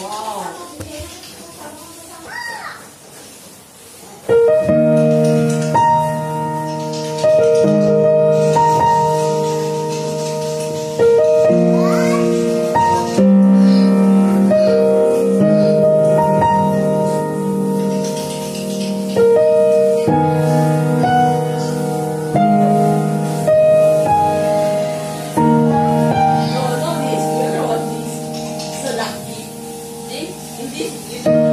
哇，In this